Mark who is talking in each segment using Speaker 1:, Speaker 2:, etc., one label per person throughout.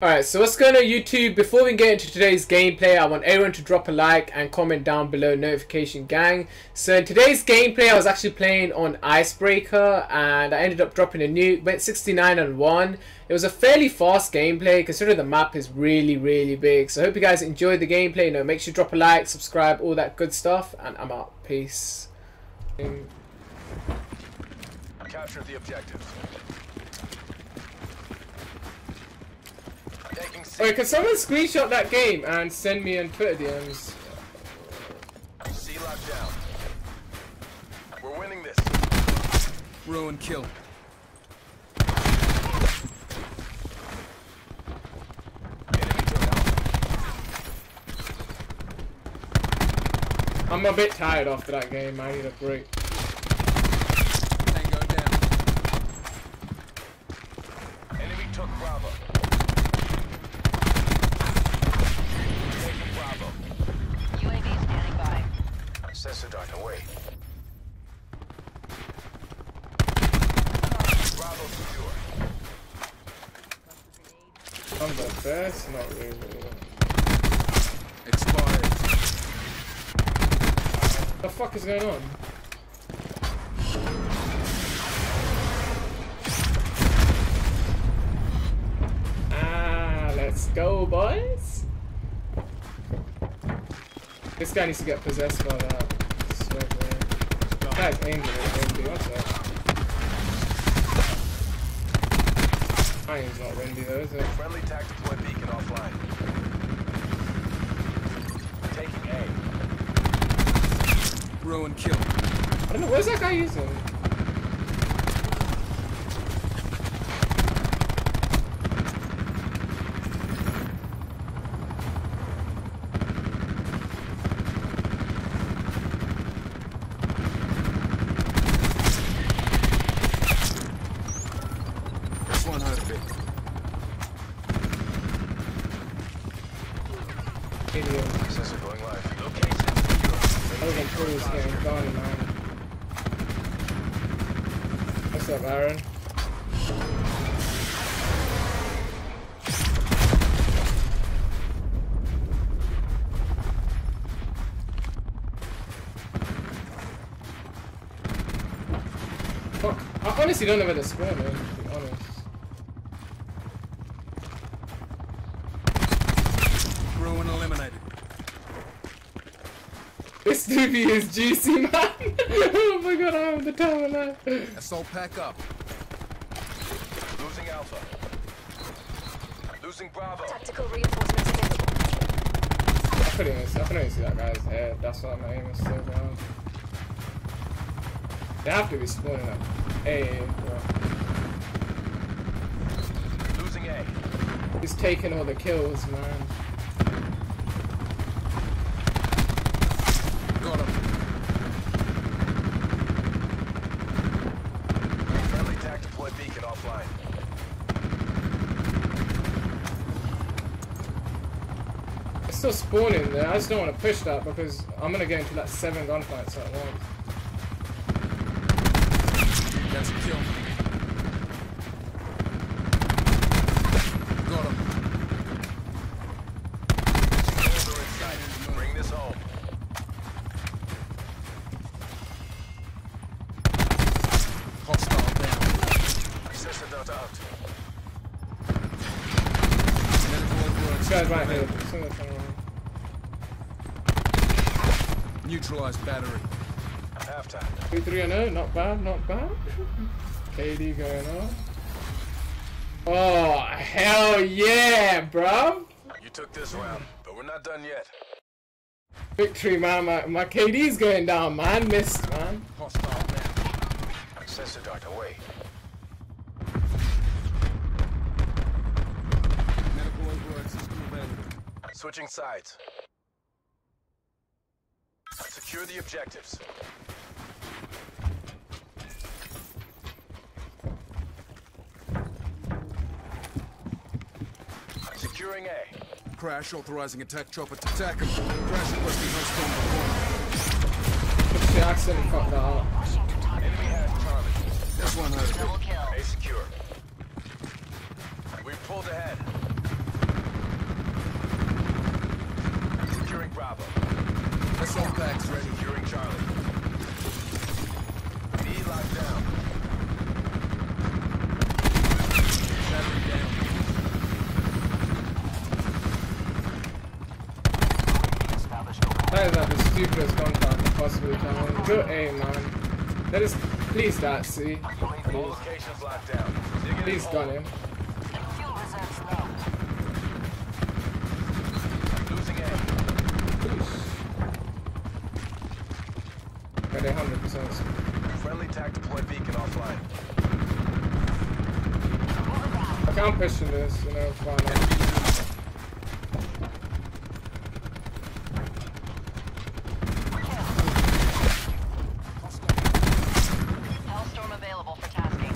Speaker 1: Alright, so what's going on YouTube? Before we get into today's gameplay, I want everyone to drop a like and comment down below notification gang. So in today's gameplay, I was actually playing on Icebreaker and I ended up dropping a new, went 69 and 1. It was a fairly fast gameplay considering the map is really, really big. So I hope you guys enjoyed the gameplay. You know, make sure you drop a like, subscribe, all that good stuff. And I'm out. Peace.
Speaker 2: Capture the objectives. Taking C.
Speaker 1: Wait, can someone screenshot that game and send me on Twitter DMs?
Speaker 2: C locked down. We're winning this.
Speaker 3: Ruin kill.
Speaker 2: Enemy took Alpha.
Speaker 1: I'm a bit tired after that game. I need a break.
Speaker 2: Sensor dart away. Bravo secure.
Speaker 1: I'm the best. Not really.
Speaker 3: Expired.
Speaker 1: The fuck is going on? Ah, let's go, boys. This guy needs to get possessed by that. Swear to God. This guy's angry. Windy. What's that? Iron's not windy though, is it?
Speaker 2: Friendly tactical and beacon offline. Taking A.
Speaker 3: Ruin kill.
Speaker 1: I don't know. Where's that guy using?
Speaker 3: This one hurt a bit.
Speaker 1: Idiot.
Speaker 2: Sensor going live. Location
Speaker 1: man. What's up, Aaron? Fuck. I honestly don't know where to spawn, man, to be honest.
Speaker 3: Ruin eliminated.
Speaker 1: This doobie is juicy, man! oh my god, I have the time of life.
Speaker 3: Assault pack up.
Speaker 2: Losing Alpha. Losing Bravo.
Speaker 4: Tactical reinforcements available.
Speaker 1: I couldn't even see, I couldn't even see that guy's head. That's why my aim is so down. They have to be spawning up. Hey, bro.
Speaker 2: Losing A.
Speaker 1: He's taking all the kills, man.
Speaker 3: Got him.
Speaker 2: Friendly tactical and beacon offline.
Speaker 1: It's still spawning there. I just don't want to push that because I'm gonna get into like seven gunfights at once.
Speaker 3: That's a kill. Got him.
Speaker 2: Soldier in sight. Bring this home.
Speaker 3: Hostile down.
Speaker 2: Sensor dart out.
Speaker 3: Medical override
Speaker 1: This guy's right here.
Speaker 3: available.
Speaker 1: This one's coming around.
Speaker 3: Neutralized battery.
Speaker 2: Halftime.
Speaker 1: 2 3 0, not bad, not bad. KD going on. Oh, hell yeah, bro.
Speaker 2: You took this round, but we're not done yet.
Speaker 1: Victory, man. My, my KD's going down, man. Missed, man.
Speaker 3: Hostile down.
Speaker 2: Sensor dart away.
Speaker 3: Medical override system available.
Speaker 2: Switching sides. Secure the objectives. Securing A.
Speaker 3: Crash authorizing attack chopper to attack him. Crash requesting hostile deployment.
Speaker 1: She accidentally fucked that up.
Speaker 4: Rushing.
Speaker 2: Enemy has Charlie.
Speaker 3: This one hurt a.
Speaker 4: Double kill.
Speaker 2: A secure. We pulled ahead.
Speaker 3: Packs ready.
Speaker 2: Securing Charlie. B locked down.
Speaker 3: Battery down.
Speaker 1: That is like the stupidest gunfight I could possibly come. Good aim, man. That is. Please, that see. Please,
Speaker 2: locations locked down.
Speaker 1: Please
Speaker 2: in
Speaker 1: gun
Speaker 2: hole.
Speaker 1: him.
Speaker 4: Fuel reserves low.
Speaker 2: Losing A.
Speaker 1: Yeah, they 100%.
Speaker 2: Friendly tac deploy beacon offline.
Speaker 1: Okay, I'm pushing this, you know, fine.
Speaker 4: Hellstorm available for tasking.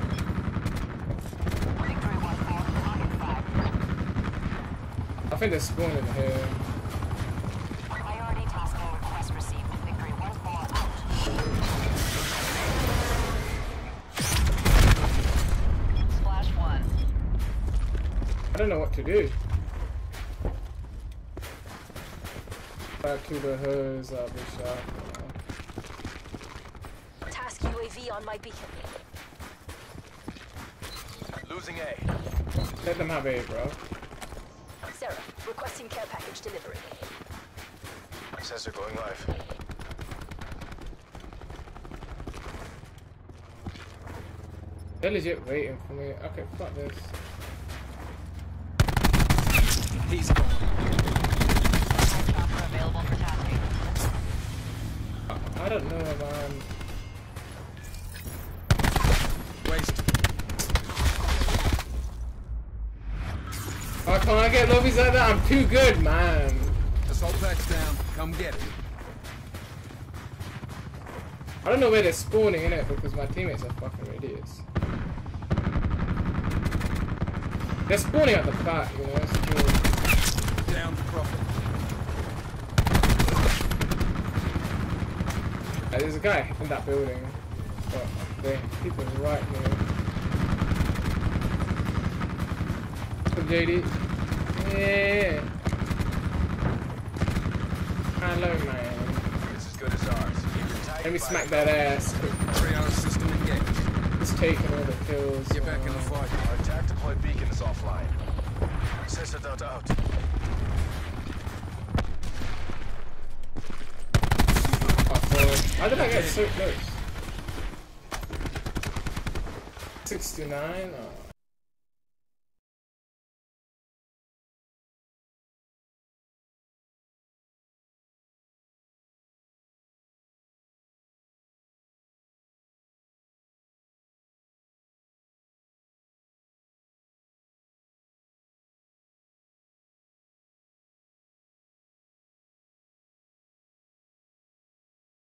Speaker 4: Victory 1-4, target 5.
Speaker 1: I think they're spawning here. Don't know what to do. Back to the hose, I'll be shot.
Speaker 5: Task UAV on my beacon.
Speaker 2: Losing A.
Speaker 1: Let them have A, bro.
Speaker 5: Seraph, requesting care package delivery.
Speaker 2: Sensor going live.
Speaker 1: They're legit waiting for me. Okay, fuck this.
Speaker 3: He's gone.
Speaker 4: Chopper available for tasking.
Speaker 1: I don't know, man.
Speaker 3: Waste.
Speaker 1: Oh, Why can't I get lobbies like that? I'm too good, man.
Speaker 3: Assault packs down. Come get it.
Speaker 1: I don't know where they're spawning in it because my teammates are fucking idiots. They're spawning at the back, you know. It's.
Speaker 3: Down profit.
Speaker 1: Uh, there's a guy in that building. But there, people right here. Good JD. Yeah. Hello, man.
Speaker 2: It's as good as ours. Keep your tight
Speaker 1: Let me smack that ass. quick.
Speaker 3: System engaged.
Speaker 1: Just taking all the kills.
Speaker 3: Get back in the fight.
Speaker 2: Our tac deploy beacon is offline. Sensor out.
Speaker 1: How did I get so close? 69? Oh. Uh,